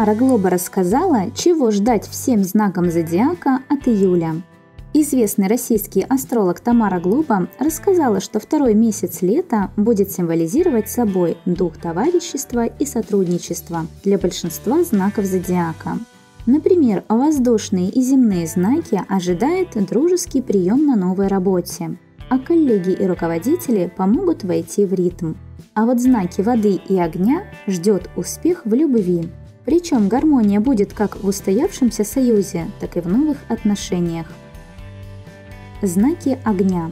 Тамара Глоба рассказала, чего ждать всем знакам зодиака от июля. Известный российский астролог Тамара Глоба рассказала, что второй месяц лета будет символизировать собой дух товарищества и сотрудничества для большинства знаков зодиака. Например, воздушные и земные знаки ожидает дружеский прием на новой работе, а коллеги и руководители помогут войти в ритм. А вот знаки воды и огня ждет успех в любви, причем гармония будет как в устоявшемся союзе, так и в новых отношениях. Знаки огня.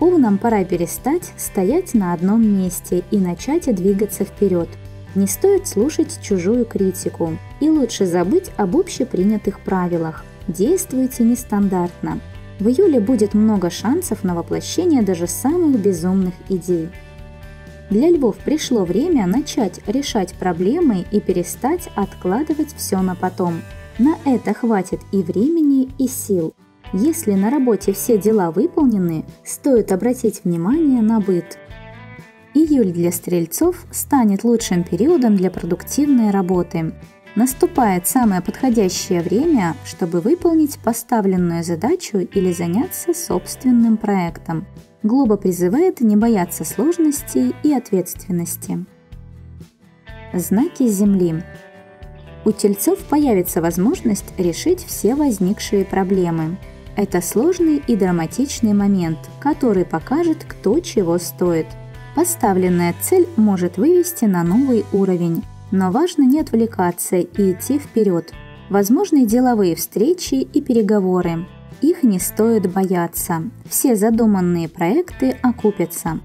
Умным пора перестать стоять на одном месте и начать двигаться вперед. Не стоит слушать чужую критику. И лучше забыть об общепринятых правилах. Действуйте нестандартно. В июле будет много шансов на воплощение даже самых безумных идей. Для львов пришло время начать решать проблемы и перестать откладывать все на потом. На это хватит и времени, и сил. Если на работе все дела выполнены, стоит обратить внимание на быт. Июль для стрельцов станет лучшим периодом для продуктивной работы. Наступает самое подходящее время, чтобы выполнить поставленную задачу или заняться собственным проектом – Глоба призывает не бояться сложностей и ответственности. Знаки Земли. У тельцов появится возможность решить все возникшие проблемы. Это сложный и драматичный момент, который покажет, кто чего стоит. Поставленная цель может вывести на новый уровень, но важно не отвлекаться и идти вперед. Возможны деловые встречи и переговоры, их не стоит бояться. Все задуманные проекты окупятся.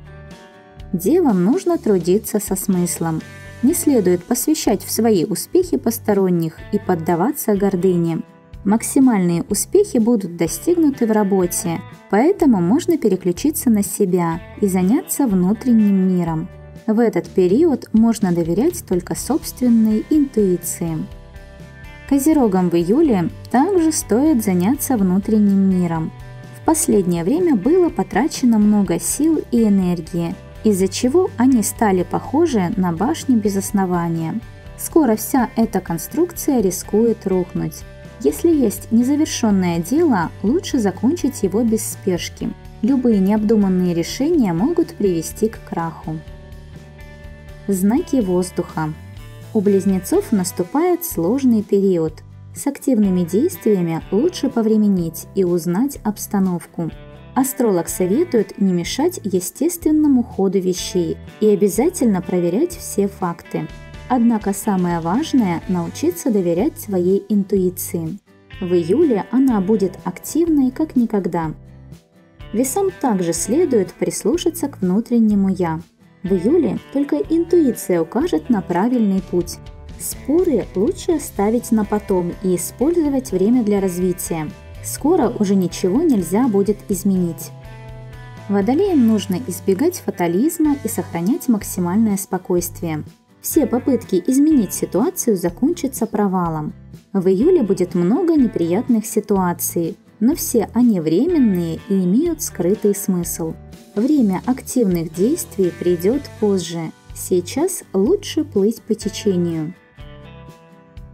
Девам нужно трудиться со смыслом. Не следует посвящать в свои успехи посторонних и поддаваться гордыне. Максимальные успехи будут достигнуты в работе, поэтому можно переключиться на себя и заняться внутренним миром. В этот период можно доверять только собственной интуиции. Козерогам в июле также стоит заняться внутренним миром. В последнее время было потрачено много сил и энергии, из-за чего они стали похожи на башни без основания. Скоро вся эта конструкция рискует рухнуть. Если есть незавершенное дело, лучше закончить его без спешки. Любые необдуманные решения могут привести к краху. Знаки воздуха. У близнецов наступает сложный период. С активными действиями лучше повременить и узнать обстановку. Астролог советует не мешать естественному ходу вещей и обязательно проверять все факты. Однако самое важное – научиться доверять своей интуиции. В июле она будет активной как никогда. Весам также следует прислушаться к внутреннему «я», в июле только интуиция укажет на правильный путь. Споры лучше оставить на потом и использовать время для развития. Скоро уже ничего нельзя будет изменить. Водолеям нужно избегать фатализма и сохранять максимальное спокойствие. Все попытки изменить ситуацию закончатся провалом. В июле будет много неприятных ситуаций, но все они временные и имеют скрытый смысл. Время активных действий придет позже. Сейчас лучше плыть по течению.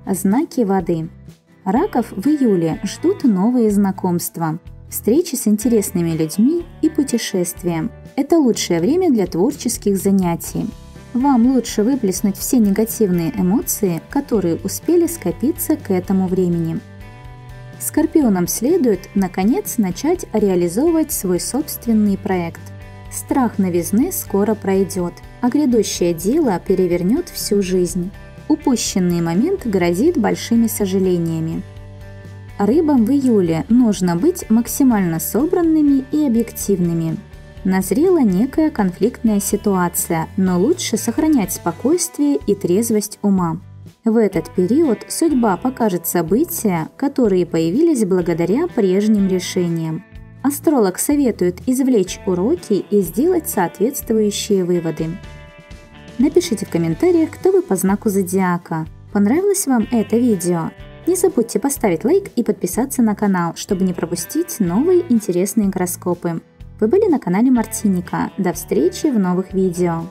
Знаки воды. Раков в июле ждут новые знакомства, встречи с интересными людьми и путешествия. Это лучшее время для творческих занятий. Вам лучше выплеснуть все негативные эмоции, которые успели скопиться к этому времени. Скорпионам следует, наконец, начать реализовывать свой собственный проект. Страх новизны скоро пройдет, а грядущее дело перевернет всю жизнь. Упущенный момент грозит большими сожалениями. Рыбам в июле нужно быть максимально собранными и объективными. Назрела некая конфликтная ситуация, но лучше сохранять спокойствие и трезвость ума. В этот период судьба покажет события, которые появились благодаря прежним решениям. Астролог советует извлечь уроки и сделать соответствующие выводы. Напишите в комментариях, кто вы по знаку зодиака. Понравилось вам это видео? Не забудьте поставить лайк и подписаться на канал, чтобы не пропустить новые интересные гороскопы. Вы были на канале Мартиника. До встречи в новых видео.